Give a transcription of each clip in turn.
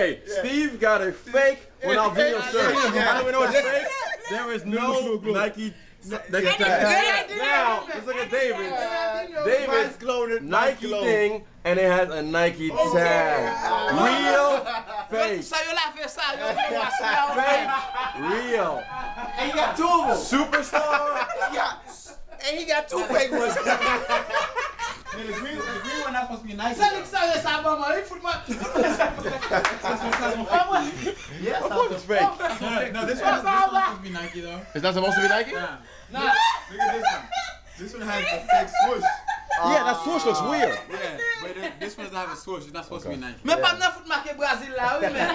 Okay, Steve got a fake Ronaldinho shirt. How do we know it's fake? There is no Nike. Nike tag. Now, let's look at David. David, Nike thing, and it has a Nike oh, tag. Real, fake. So you laugh yourself. You don't watch now. Fake, real. And he got two of them. Superstar. He got, and he got two fake ones. The green, the green one not supposed to be nice. Salik sa ya sa ba mo? Foot man. Of course it's fake. No, this one, this one's supposed to be Nike though. It's not supposed to be Nike? Nah. Nah. Look at this one. This one has a fake swoosh. Yeah, that swoosh looks weird. Yeah, but it- this one doesn't have a swoosh. It's not supposed to be Nike. Me pa nan foot marke Brazil la, oui men.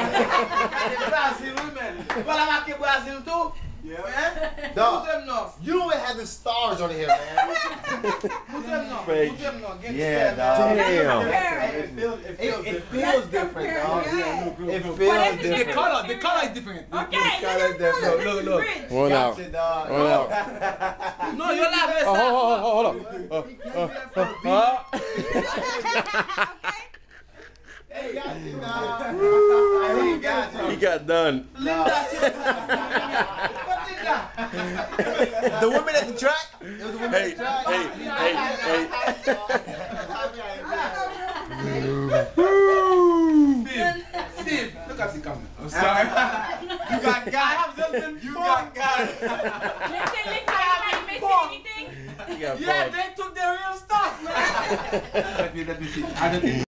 Brazil, oui men. Wala marke Brazil tou. Yeah. Dog. Put them no. You don't even have the stars on here, man. Put them no. Fake. Put them no. Get Yeah, dog. Damn. It feels, it It, feels it different. feels different, dog. It feels Whatever The color, the color is different. Okay, color look different. color. Look, look. Bridge. One out. Dog. One out. No, you laugh Oh, yourself. hold, hold, hold, hold up. Uh, uh, uh. Hey, got you, dog. Hey, got you. He got done. Linda. That? The women at the track? It was the women Hey, at the track? hey, hey, hey. Steve, look at the camera. I'm sorry. You got God. I have something. You got God. Listen, listen, anybody missing anything? Yeah, they took the real stuff, man. Let me, let me see. I don't think